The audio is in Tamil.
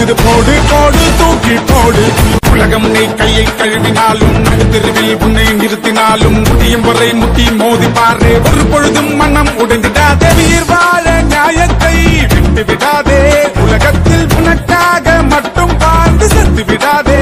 நடுத்திரு போடு கோடு தூக்கி போடு. உலகம் நீ கையை கழுவினாலும் நடுத்தெருவில் உன்னை நிறுத்தினாலும் முடியும் வரை முட்டி மோதி பாரு. ஒரு பொழுதும் மனம் உடைந்திடாதே உயிர் வாழ நியாயத்தை விட்டு விடாதே உலகத்தில் உனக்காக மட்டும் வாழ்ந்து செத்து விடாதே